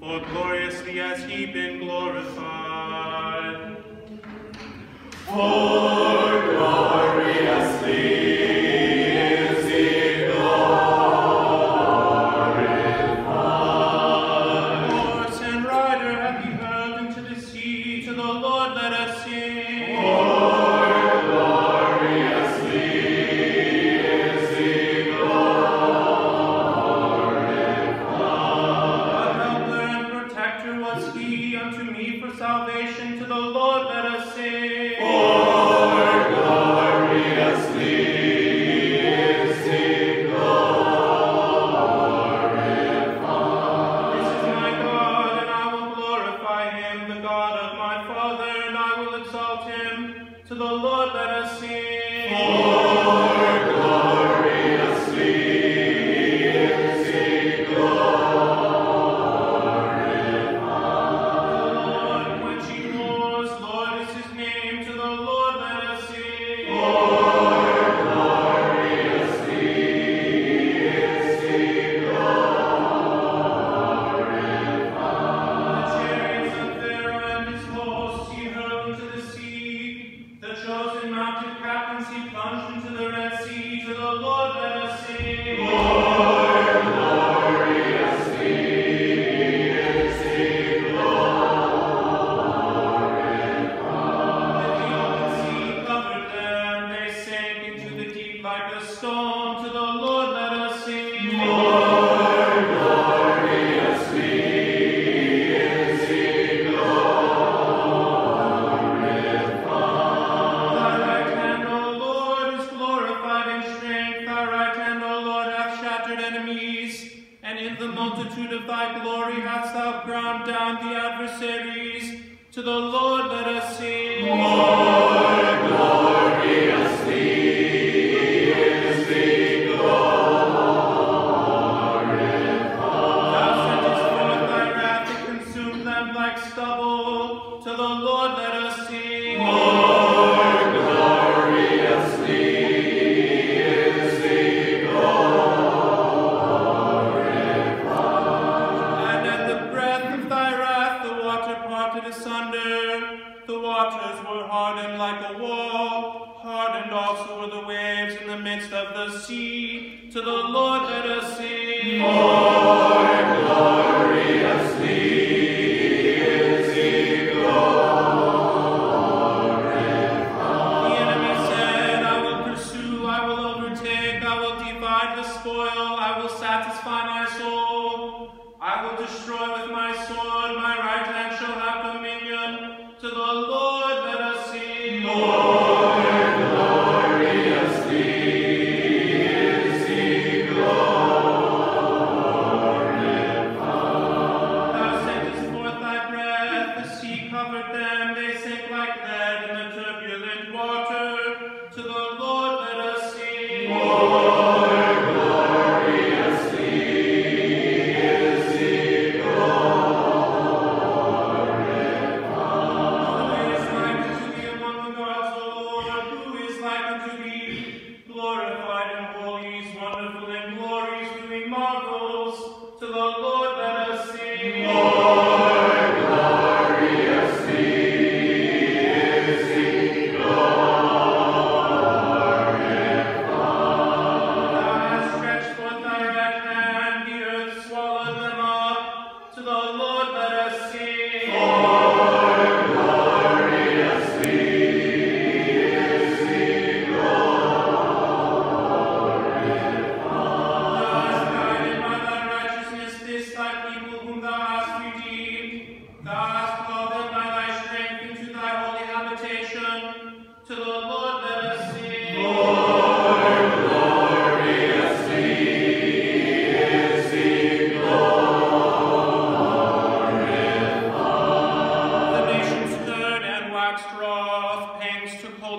For gloriously has he been glorified. For to the Lord.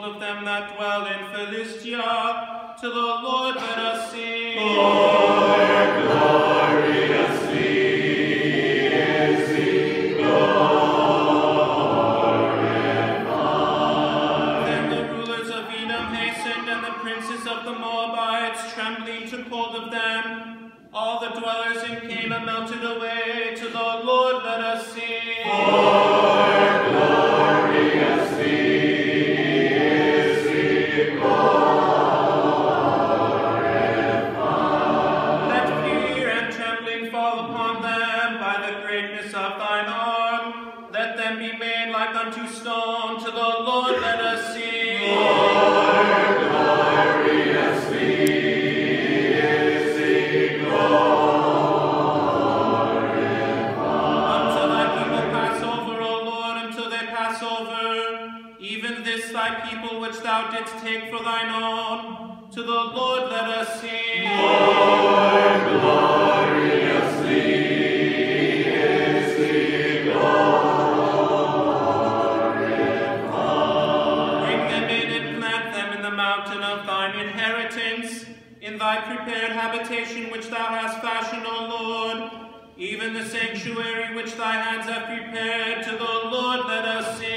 of them that dwell in Philistia. To the Lord let us sing. Lord, glorious is he, glorified. Then the rulers of Edom hastened, and the princes of the Moabites, trembling, took hold of them. All the dwellers in Canaan melted away. To the Lord let us sing. Lord, didst take for thine own. To the Lord let us sing. Glorious thee is he Bring them in and plant them in the mountain of thine inheritance, in thy prepared habitation which thou hast fashioned, O Lord, even the sanctuary which thy hands have prepared. To the Lord let us sing.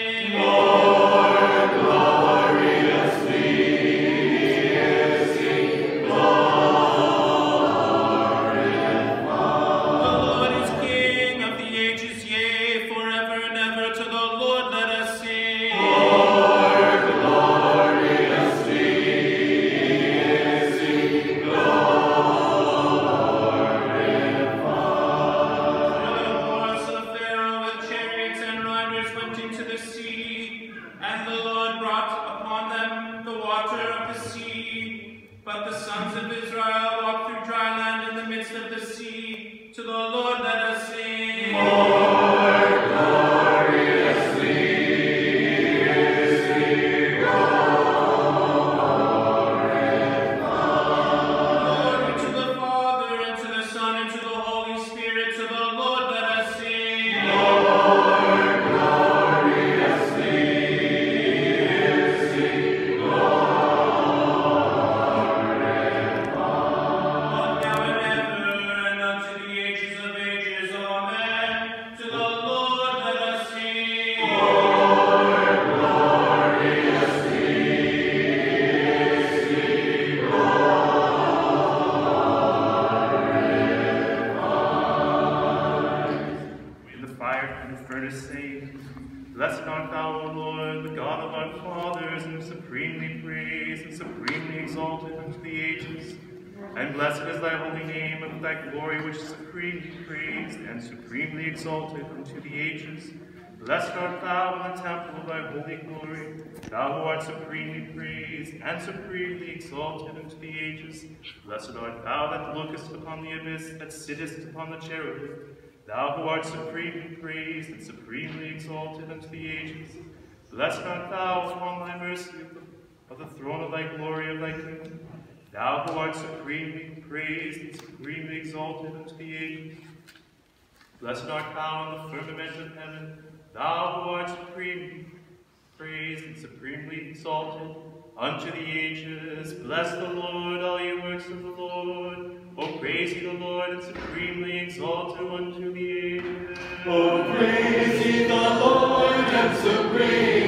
Exalted unto the ages. Blessed art thou in the temple of thy holy glory, thou who art supremely praised and supremely exalted unto the ages. Blessed art thou that lookest upon the abyss, that sittest upon the cherubim, thou who art supremely praised and supremely exalted unto the ages. Blessed art thou upon thy mercy of the, throne of thy glory of thy kingdom, thou who art supremely praised and supremely exalted unto the ages. Blessed art thou in the firmament of heaven, thou who art supremely praised and supremely exalted unto the ages. Bless the Lord, all ye works of the Lord. O praise ye the Lord, and supremely exalt him unto the ages. Oh, praise ye the Lord and supremely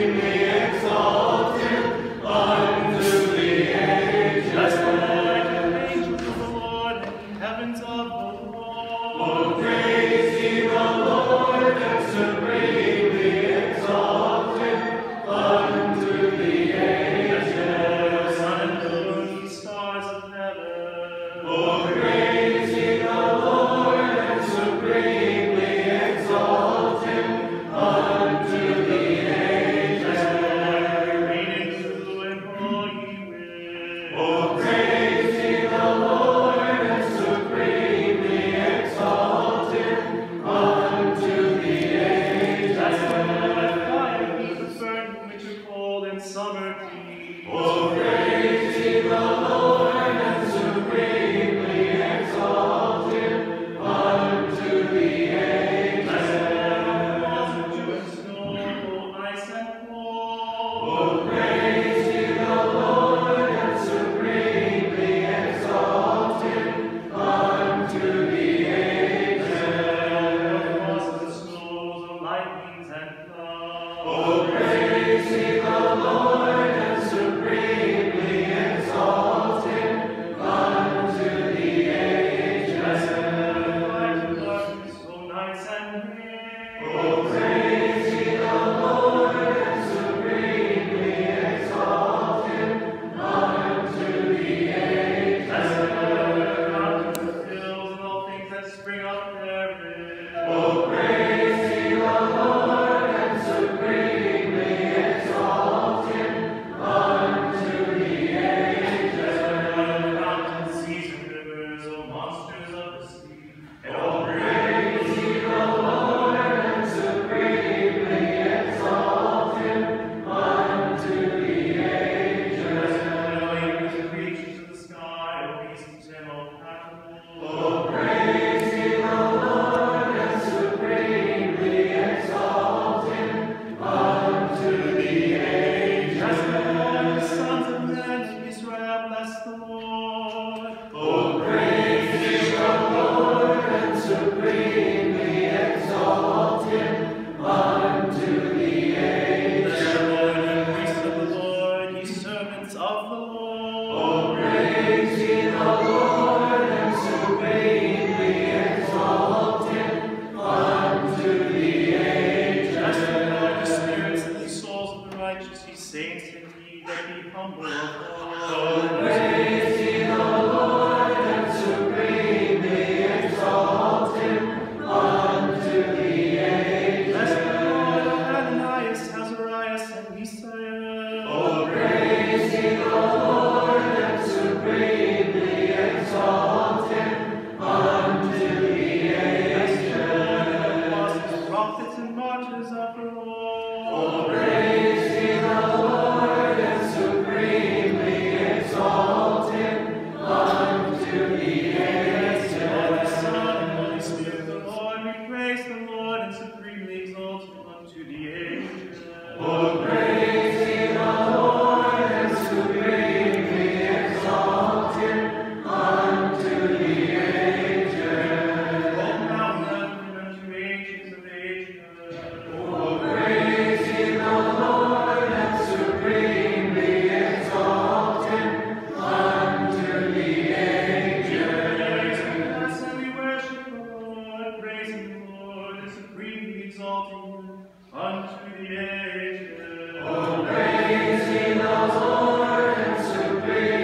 unto the ages. O praise ye the Lord and supreme.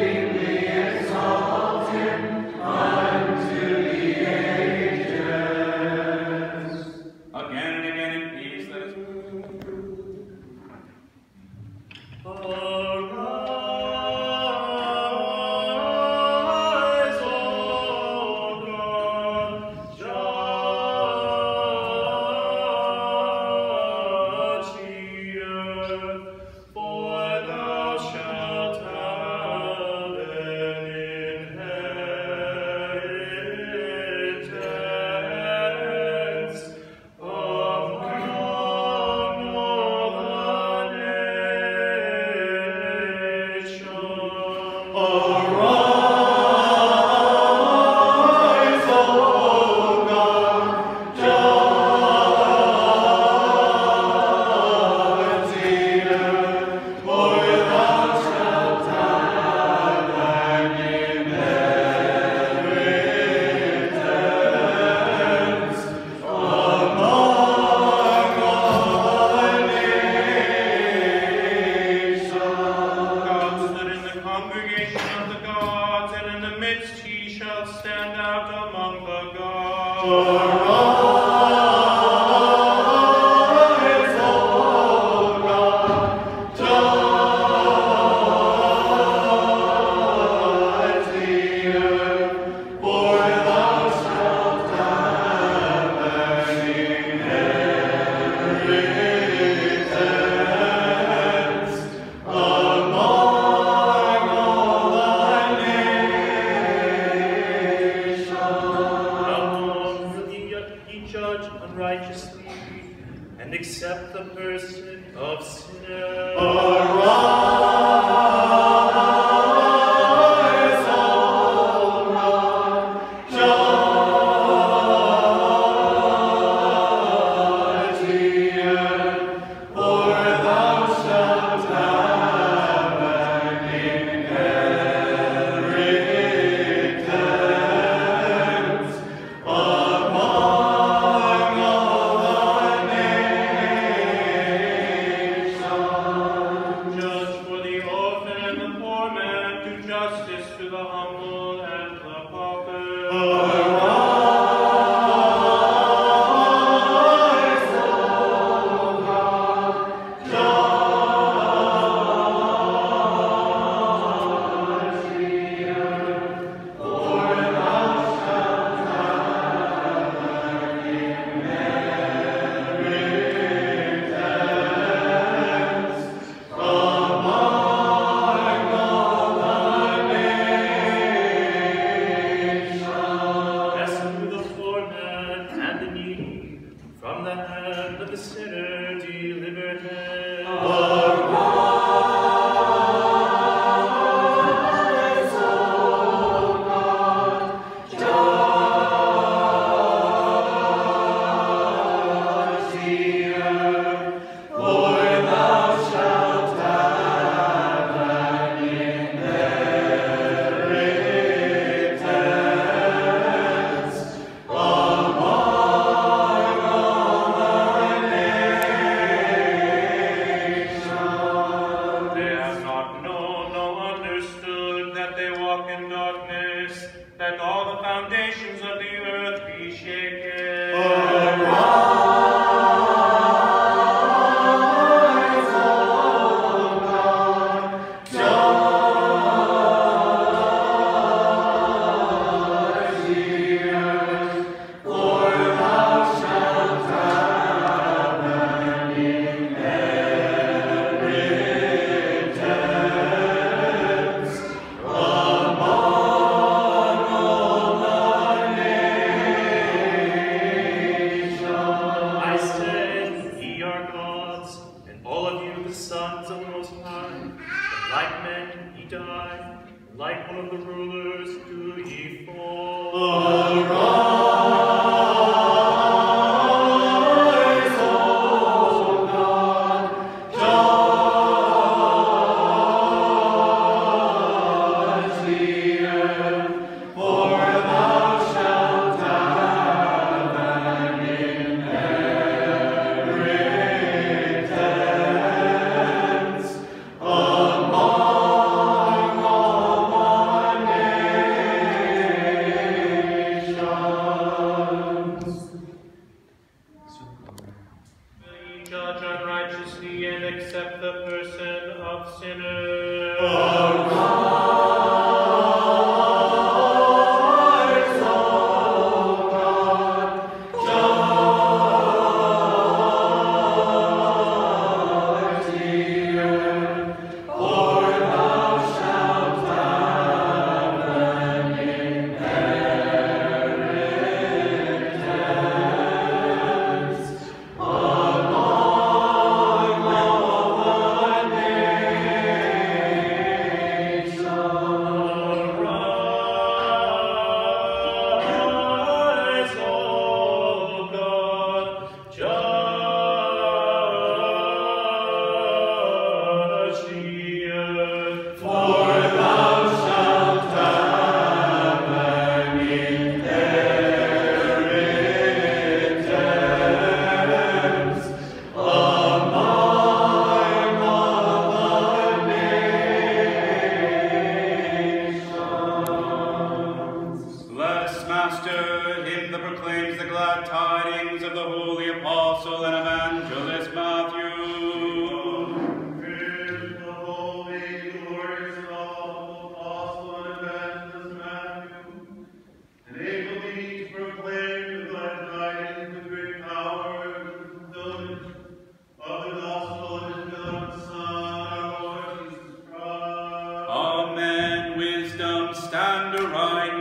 Like men ye die, like one of the rulers do ye fall. Will Wisdom, stand aright.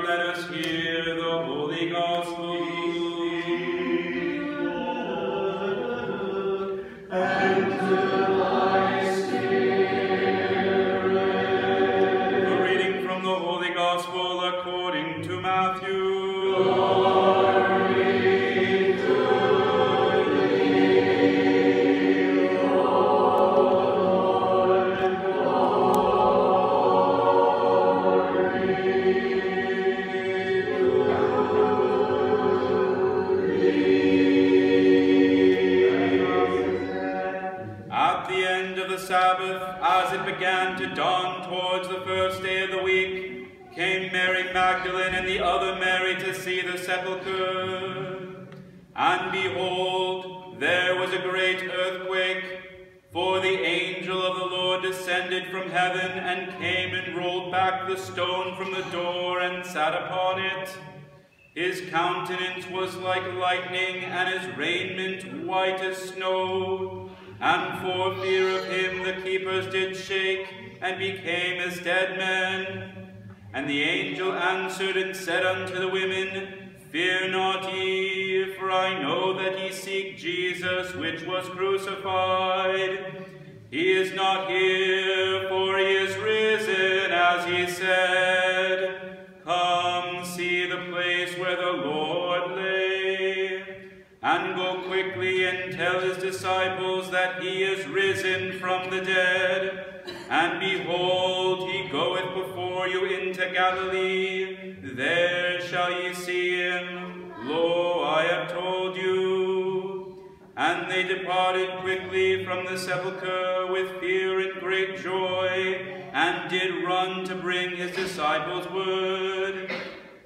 Behold, there was a great earthquake, for the angel of the Lord descended from heaven and came and rolled back the stone from the door and sat upon it. His countenance was like lightning, and his raiment white as snow. And for fear of him the keepers did shake, and became as dead men. And the angel answered and said unto the women, Fear not ye, for I know that ye seek Jesus, which was crucified. He is not here, for he is risen, as he said. Come, see the place where the Lord lay, and go quickly and tell his disciples that he is risen from the dead. And behold, he goeth before you into Galilee. There shall ye see him. Lo, I have told you. And they departed quickly from the sepulchre with fear and great joy, and did run to bring his disciples word.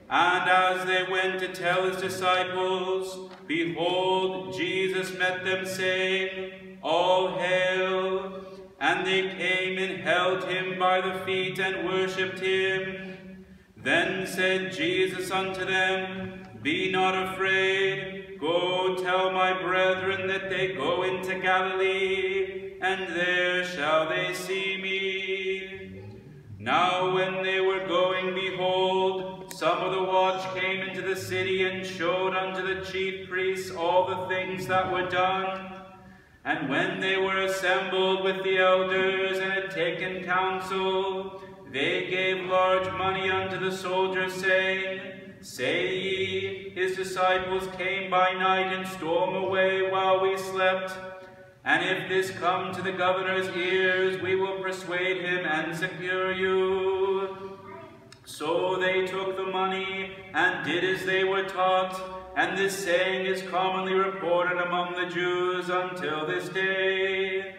And as they went to tell his disciples, behold, Jesus met them, saying, All hail! And they came and held him by the feet and worshipped him. Then said Jesus unto them, Be not afraid, go tell my brethren that they go into Galilee, and there shall they see me. Now when they were going, behold, some of the watch came into the city and showed unto the chief priests all the things that were done. And when they were assembled with the elders and had taken counsel, they gave large money unto the soldiers, saying, Say ye, his disciples came by night and stole away while we slept. And if this come to the governor's ears, we will persuade him and secure you. So they took the money and did as they were taught, and this saying is commonly reported among the Jews until this day.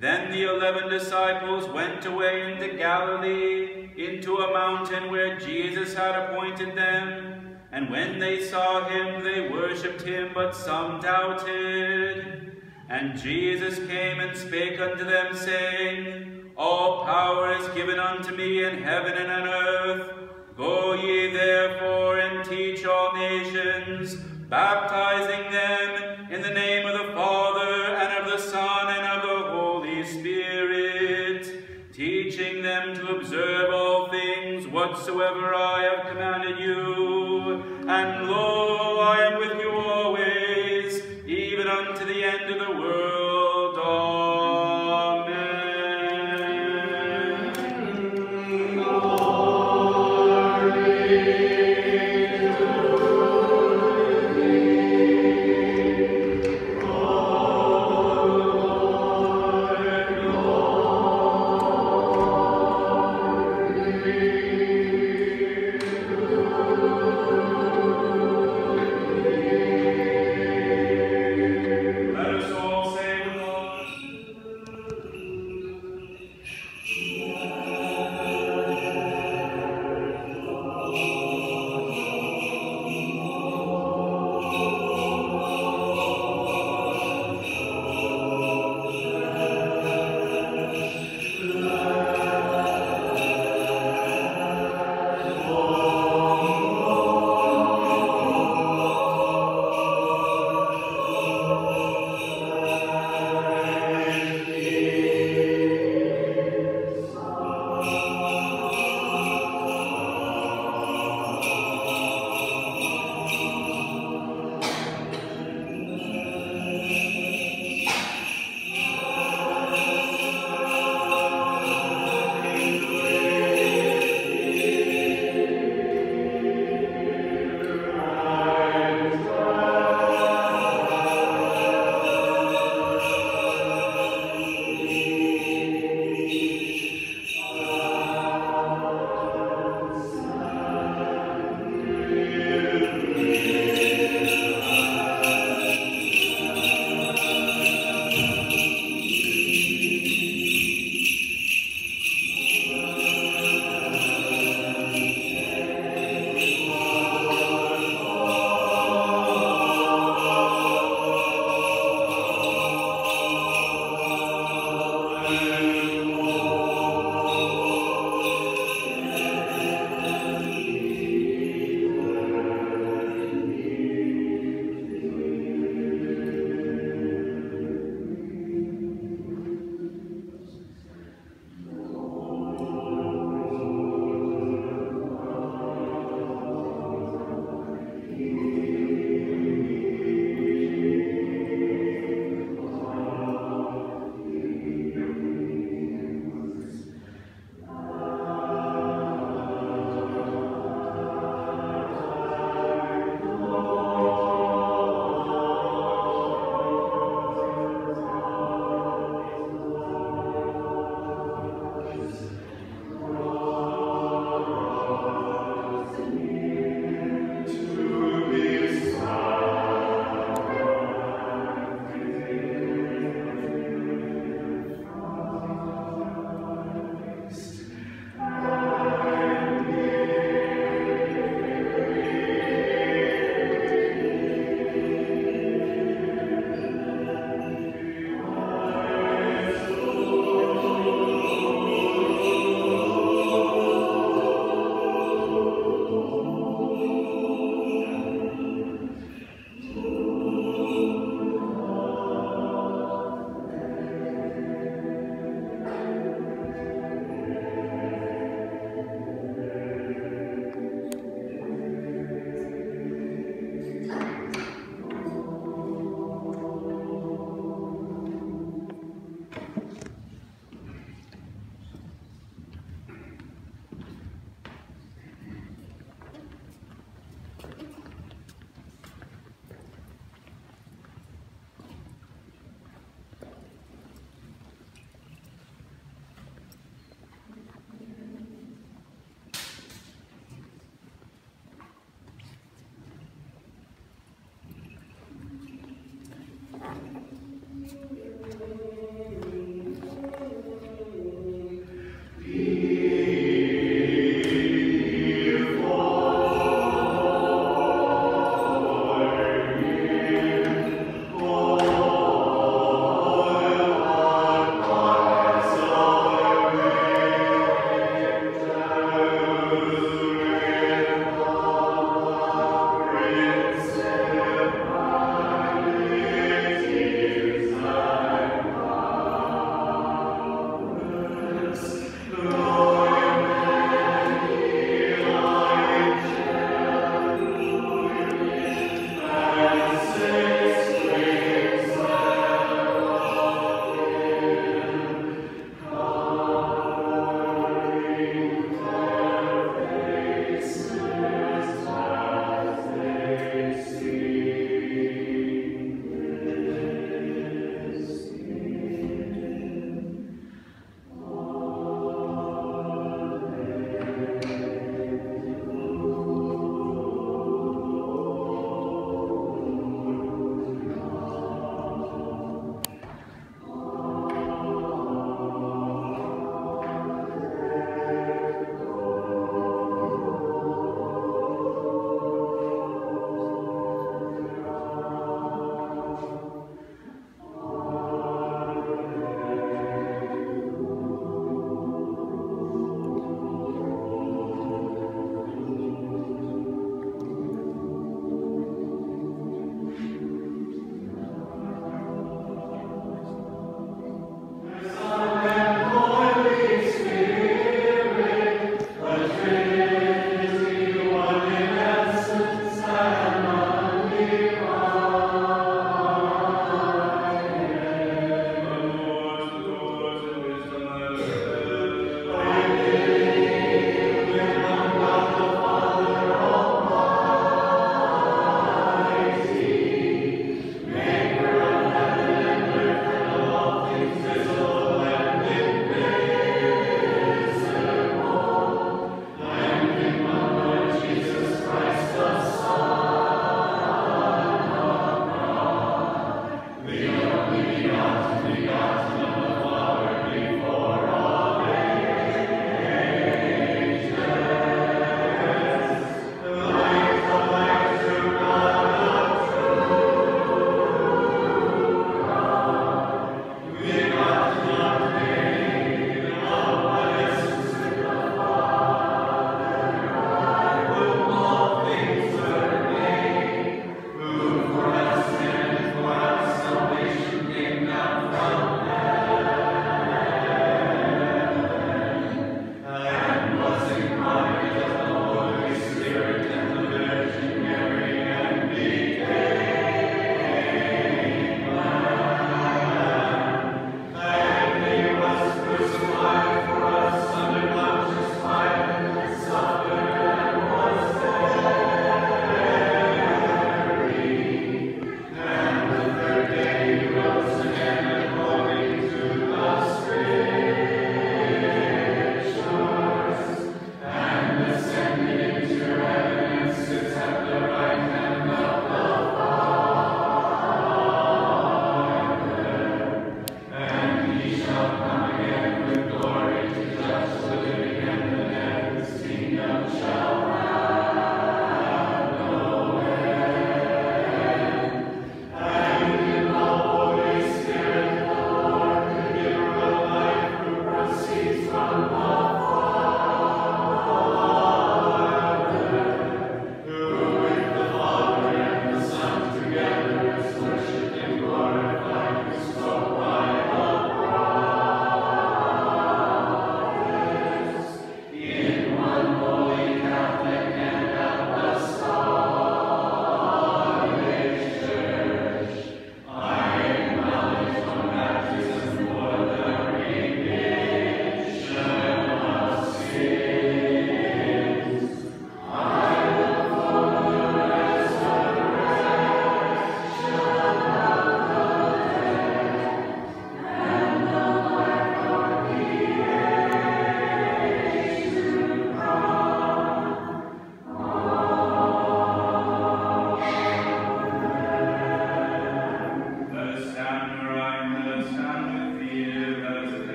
Then the eleven disciples went away into Galilee, into a mountain where Jesus had appointed them. And when they saw him, they worshipped him, but some doubted. And Jesus came and spake unto them, saying, All power is given unto me in heaven and on earth. Go ye therefore baptizing them in the name of the Father, and of the Son, and of the Holy Spirit, teaching them to observe all things whatsoever I have commanded you. And